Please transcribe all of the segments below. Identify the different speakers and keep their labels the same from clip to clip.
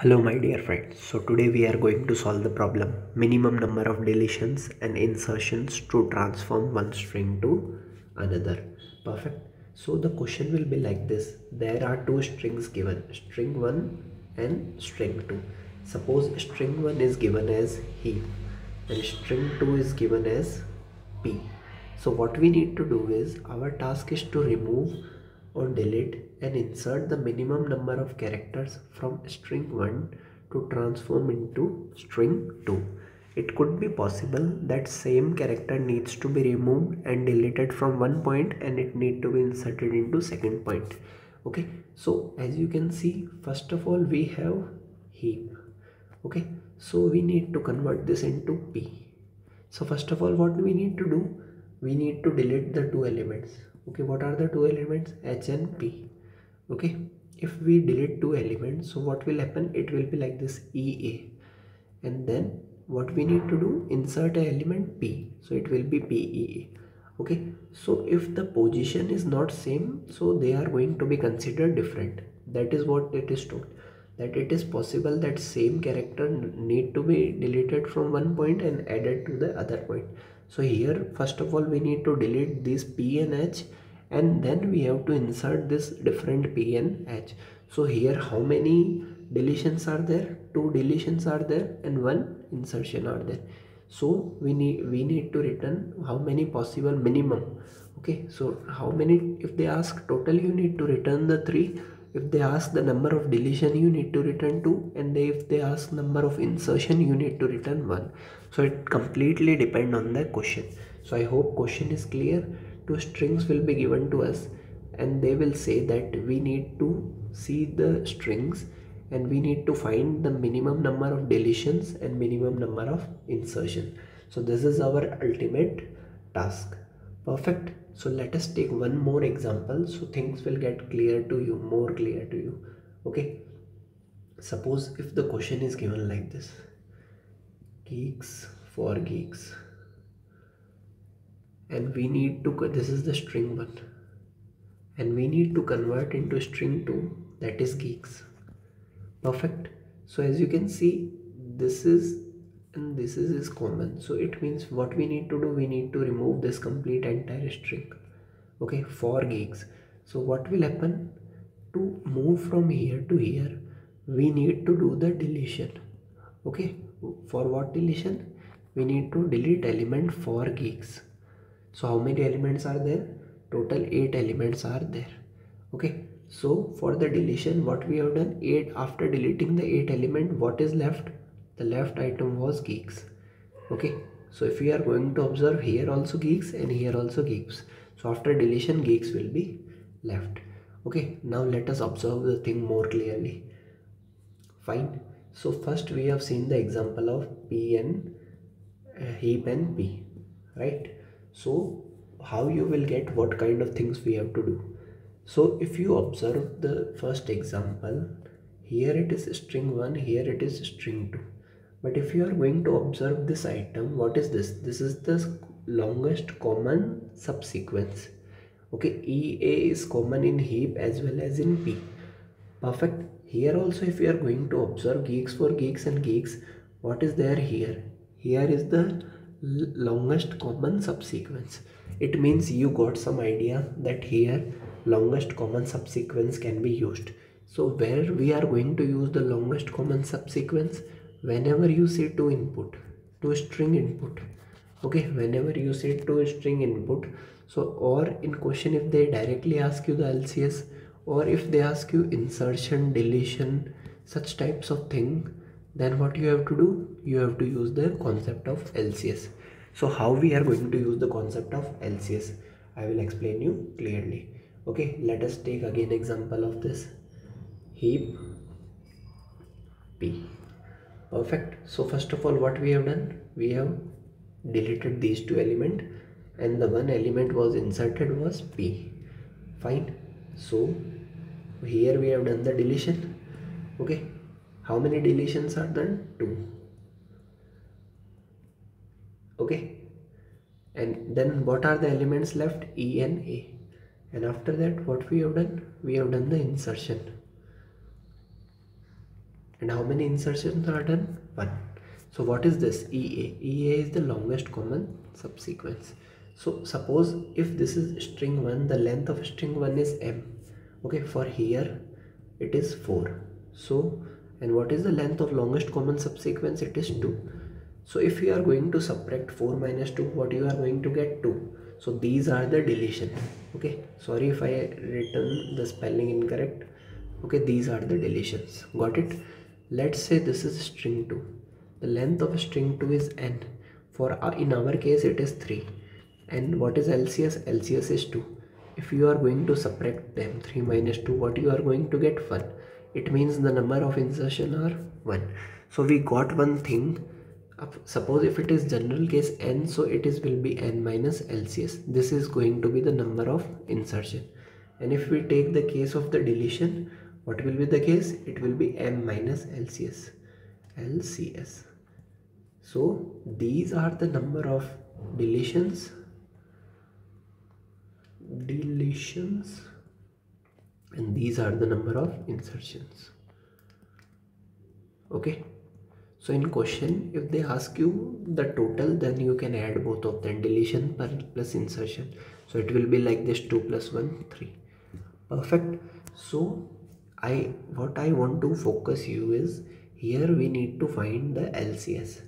Speaker 1: Hello my dear friends. So today we are going to solve the problem minimum number of deletions and insertions to transform one string to another. Perfect. So the question will be like this. There are two strings given string 1 and string 2. Suppose string 1 is given as he and string 2 is given as pea. So what we need to do is our task is to remove or delete and insert the minimum number of characters from string 1 to transform into string 2 it could be possible that same character needs to be removed and deleted from one point and it need to be inserted into second point. Okay so as you can see first of all we have heap. Okay so we need to convert this into pea. So first of all what we need to do? We need to delete the two elements okay what are the two elements? H and p. Okay if we delete two elements so what will happen? It will be like this ea and then what we need to do? Insert a element p. So it will be pea okay so if the position is not same so they are going to be considered different. That is what it is told. That it is possible that same character need to be deleted from one point and added to the other point so here first of all we need to delete this p and h and then we have to insert this different p and h. So here how many deletions are there? Two deletions are there and one insertion are there. So we need we need to return how many possible minimum. Okay so how many if they ask total you need to return the three if they ask the number of deletion you need to return 2 and they, if they ask number of insertion you need to return 1 so it completely depend on the question. So i hope question is clear. Two strings will be given to us and they will say that we need to see the strings and we need to find the minimum number of deletions and minimum number of insertion. So this is our ultimate task. Perfect so let us take one more example. So things will get clear to you more clear to you. Okay? Suppose if the question is given like this. Geeks for geeks. And we need to this is the string one. And we need to convert into string 2 that is geeks. Perfect? So as you can see this is and this is, is common. So it means what we need to do we need to remove this complete entire string okay for geeks. So what will happen? To move from here to here we need to do the deletion okay. For what deletion? We need to delete element for geeks. So how many elements are there? Total 8 elements are there okay. So for the deletion what we have done? 8 after deleting the 8 element what is left the left item was geeks. Okay so if we are going to observe here also geeks and here also geeks so after deletion geeks will be left. Okay now let us observe the thing more clearly. Fine so first we have seen the example of pea and uh, heap and pea right? So how you will get what kind of things we have to do? So if you observe the first example here it is string 1 here it is string 2 but if you are going to observe this item what is this? This is the longest common subsequence. Okay ea is common in heap as well as in pea. Perfect. Here also if you are going to observe geeks for geeks and geeks what is there here? Here is the longest common subsequence. It means you got some idea that here longest common subsequence can be used. So where we are going to use the longest common subsequence whenever you say to input to string input okay whenever you say to string input so or in question if they directly ask you the lcs or if they ask you insertion deletion such types of thing then what you have to do? You have to use the concept of lcs so how we are going to use the concept of lcs i will explain you clearly. Okay let us take again example of this. Heap pea perfect. So first of all what we have done? We have deleted these two element and the one element was inserted was p. Fine. So here we have done the deletion. Okay. How many deletions are done two. Okay. And then what are the elements left? E and a. And after that what we have done? We have done the insertion and how many insertions are done? One. So what is this? Ea ea is the longest common subsequence. So suppose if this is string 1 the length of string 1 is m. Okay for here it is 4 so and what is the length of longest common subsequence? It is 2 so if you are going to subtract 4 minus 2 what you are going to get? 2 so these are the deletion. Okay sorry if i written the spelling incorrect. Okay these are the deletions. Got it let's say this is string 2 the length of string 2 is n. For uh, in our case it is 3 and what is lcs lcs is 2 if you are going to subtract them 3 minus 2 what you are going to get? 1 it means the number of insertion are 1 so we got one thing. Suppose if it is general case n so it is will be n minus lcs this is going to be the number of insertion. And if we take the case of the deletion what will be the case? It will be m minus lcs lcs so these are the number of deletions. Deletions. And these are the number of insertions. Okay? So in question if they ask you the total then you can add both of them. Deletion plus insertion. So it will be like this 2 plus 1 3 perfect. So i what i want to focus you is here we need to find the lcs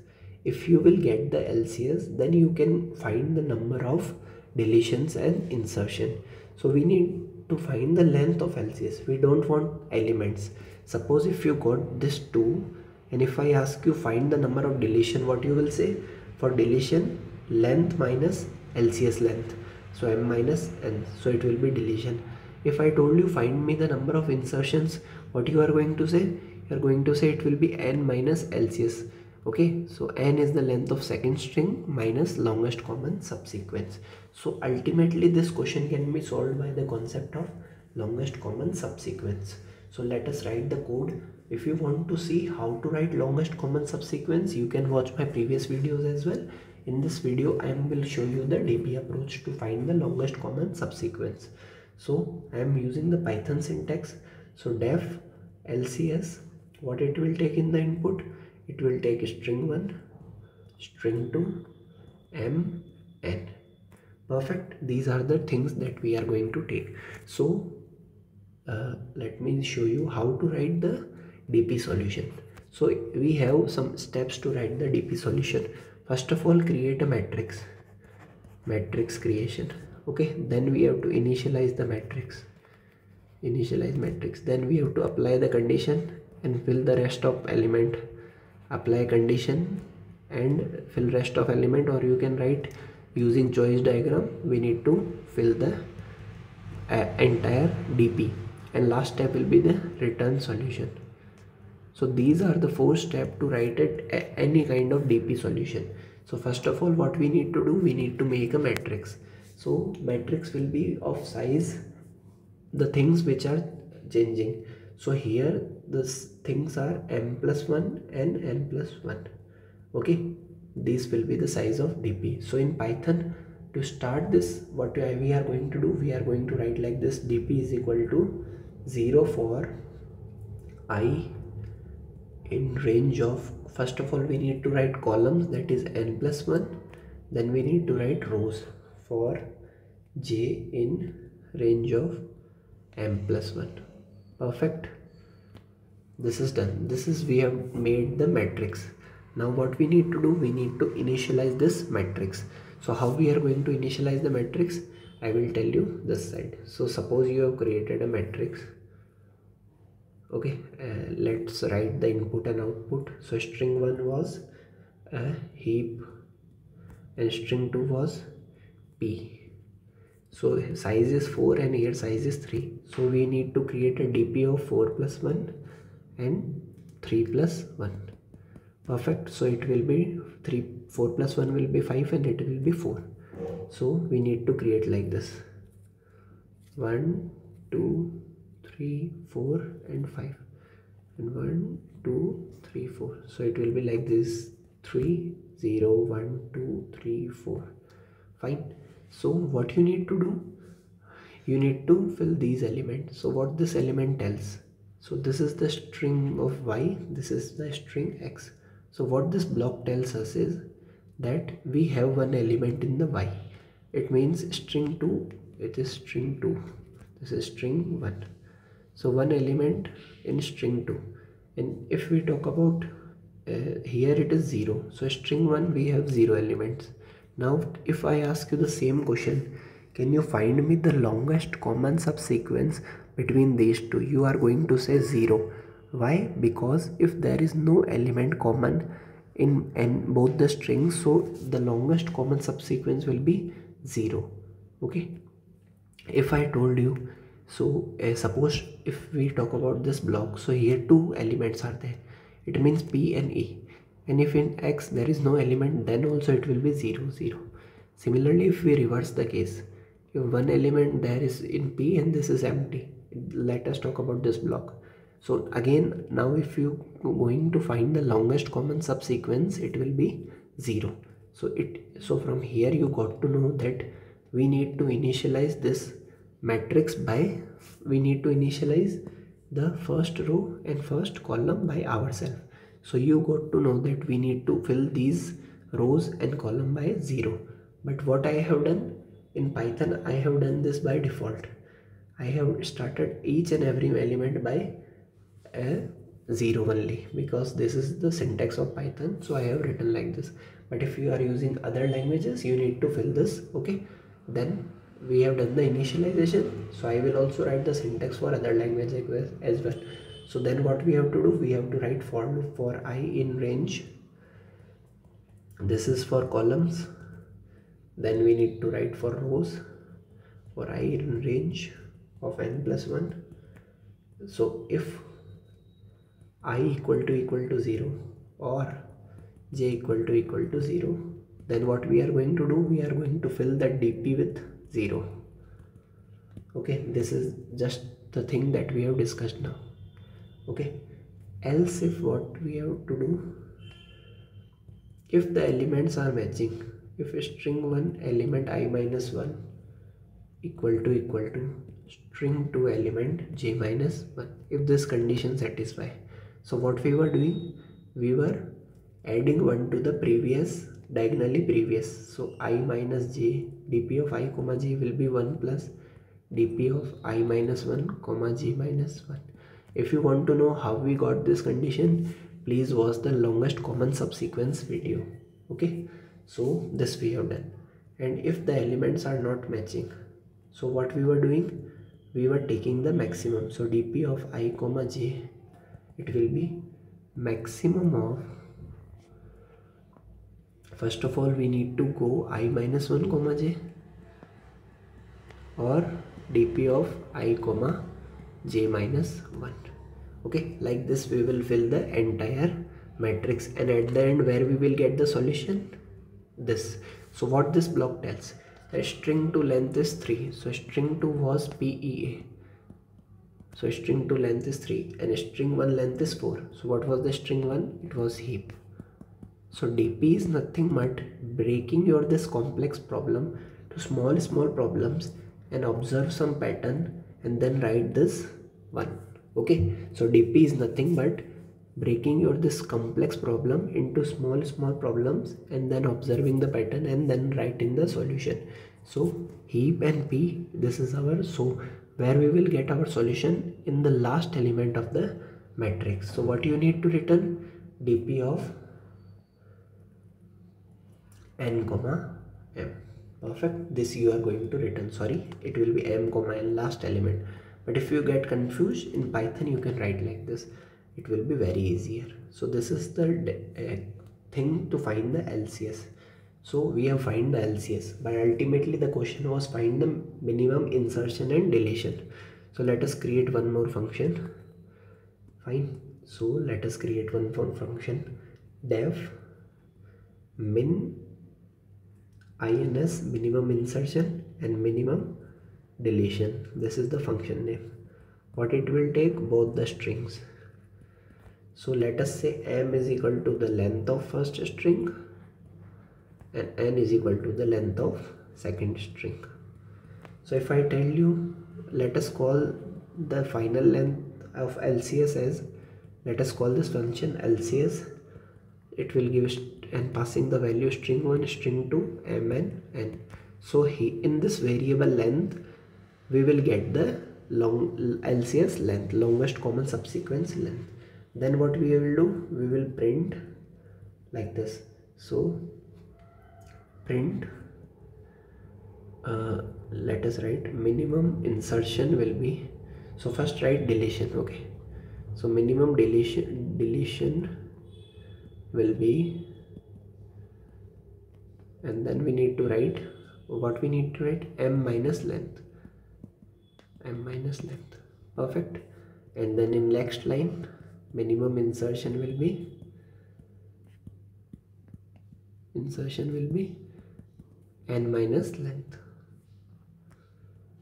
Speaker 1: if you will get the lcs then you can find the number of deletions and insertion. So we need to find the length of lcs we don't want elements. Suppose if you got this 2 and if I ask you find the number of deletion what you will say? For deletion length minus LCS length. So m minus n. So it will be deletion if I told you find me the number of insertions what you are going to say? You are going to say it will be n minus LCS okay? So n is the length of second string minus longest common subsequence. So ultimately this question can be solved by the concept of longest common subsequence. So let us write the code. If you want to see how to write longest common subsequence you can watch my previous videos as well. In this video i will show you the dp approach to find the longest common subsequence so i am using the python syntax. So def lcs what it will take in the input? It will take string 1 string 2 m n. Perfect. These are the things that we are going to take. So uh, let me show you how to write the dp solution. So we have some steps to write the dp solution. First of all create a matrix. Matrix creation okay then we have to initialize the matrix. Initialize matrix. Then we have to apply the condition and fill the rest of element. Apply condition and fill rest of element or you can write using choice diagram we need to fill the uh, entire dp and last step will be the return solution. So these are the four steps to write it any kind of dp solution. So first of all what we need to do we need to make a matrix so matrix will be of size the things which are changing. So here the things are m plus 1 and n plus 1 okay? This will be the size of dp so in python to start this what we are going to do we are going to write like this. Dp is equal to 0 for i in range of first of all we need to write columns that is n plus 1 then we need to write rows for j in range of m plus 1 perfect. This is done. This is we have made the matrix. Now what we need to do we need to initialize this matrix. So how we are going to initialize the matrix? I will tell you this side. So suppose you have created a matrix. Okay uh, let's write the input and output. So string 1 was a heap and string 2 was pea. So size is 4 and here size is 3 so we need to create a dp of 4 plus 1 and 3 plus 1 perfect. So it will be 3 4 plus 1 will be 5 and it will be 4 so we need to create like this. 1 2 3 4 and 5 and 1 2 3 4 so it will be like this. 3 0 1 2 3 4 fine so what you need to do? You need to fill these elements. So what this element tells? So this is the string of y this is the string x. So what this block tells us is that we have one element in the y. It means string 2 it is string 2 this is string 1 so one element in string 2 and if we talk about uh, here it is 0 so string 1 we have 0 elements now if i ask you the same question can you find me the longest common subsequence between these two? You are going to say 0 why? Because if there is no element common in, in both the strings so the longest common subsequence will be 0 okay? If i told you so uh, suppose if we talk about this block so here two elements are there. It means p and e and if in x there is no element then also it will be 0 0 similarly if we reverse the case if one element there is in p and this is empty let us talk about this block. So again now if you going to find the longest common subsequence it will be 0 so it so from here you got to know that we need to initialize this matrix by we need to initialize the first row and first column by ourselves so you got to know that we need to fill these rows and column by 0 but what I have done in Python I have done this by default. I have started each and every element by a 0 only because this is the syntax of Python so I have written like this. But if you are using other languages you need to fill this okay? Then we have done the initialization so I will also write the syntax for other languages as well so then what we have to do we have to write for for i in range. This is for columns. Then we need to write for rows. For i in range of n plus 1 so if i equal to equal to 0 or j equal to equal to 0 then what we are going to do we are going to fill that dp with 0 okay this is just the thing that we have discussed now okay? Else if what we have to do if the elements are matching if a string 1 element i minus 1 equal to equal to string 2 element j minus 1 if this condition satisfy. So what we were doing? We were adding 1 to the previous diagonally previous. So i minus j dp of i comma j will be 1 plus dp of i minus 1 comma j minus 1 if you want to know how we got this condition please watch the longest common subsequence video. Okay? So this we have done. And if the elements are not matching so what we were doing? We were taking the maximum. So dp of i comma j it will be maximum of first of all we need to go i minus 1 comma j or dp of i comma j minus 1 okay like this we will fill the entire matrix and at the end where we will get the solution? This. So what this block tells? A string to length is 3 so string 2 was PEA so string 2 length is 3 and string 1 length is 4 so what was the string 1 it was heap. So DP is nothing but breaking your this complex problem to small small problems and observe some pattern and then write this one okay? So DP is nothing but breaking your this complex problem into small small problems and then observing the pattern and then writing the solution. So heap and pea this is our so where we will get our solution in the last element of the matrix. So what you need to return? Dp of n comma m perfect. This you are going to return. Sorry. It will be m comma n last element. But if you get confused in python you can write like this. It will be very easier. So this is the uh, thing to find the LCS so we have find the LCS but ultimately the question was find the minimum insertion and deletion. So let us create one more function. Fine. So let us create one more function. Def min ins minimum insertion and minimum deletion. This is the function name. What it will take? Both the strings. So let us say m is equal to the length of first string and n is equal to the length of second string. So if i tell you let us call the final length of lcs as let us call this function lcs it will give and passing the value string 1 string 2 m and n. So he in this variable length we will get the long lcs length longest common subsequence length. Then what we will do? We will print like this. So print uh, let us write minimum insertion will be so first write deletion okay. So minimum deletion deletion will be and then we need to write what we need to write m minus length. m minus length. Perfect. And then in next line minimum insertion will be insertion will be n minus length.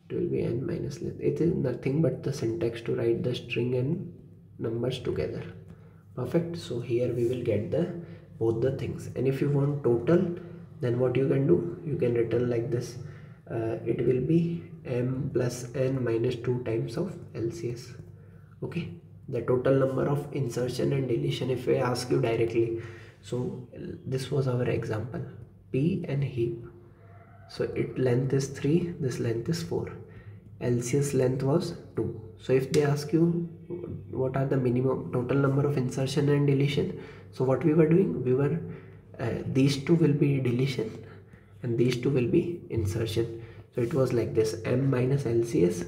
Speaker 1: It will be n minus length. It is nothing but the syntax to write the string and numbers together. Perfect. So here we will get the both the things. And if you want total then what you can do you can return like this. Uh, it will be m plus n minus 2 times of lcs okay? The total number of insertion and deletion if i ask you directly. So this was our example. Pea and heap. So it length is 3 this length is 4 lcs length was 2 so if they ask you what are the minimum total number of insertion and deletion? So what we were doing? We were Uh, these two will be deletion and these two will be insertion. So it was like this m minus lcs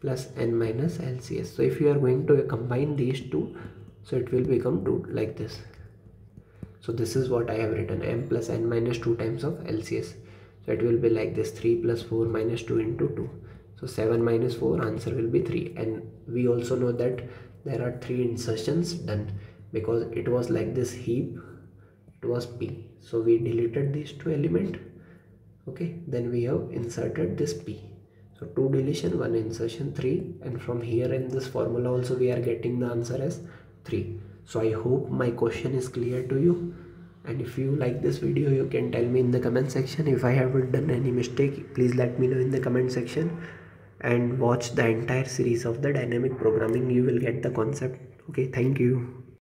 Speaker 1: plus n minus lcs so if you are going to combine these two so it will become 2 like this. So this is what i have written m plus n minus 2 times of lcs so it will be like this 3 plus 4 minus 2 into 2 so 7 minus 4 answer will be 3 and we also know that there are three insertions done because it was like this heap it was pea so we deleted these two element. Okay then we have inserted this p. So two deletion one insertion three. And from here in this formula also we are getting the answer as three. So i hope my question is clear to you. And if you like this video you can tell me in the comment section. If i have done any mistake please let me know in the comment section. And watch the entire series of the dynamic programming. You will get the concept. Okay thank you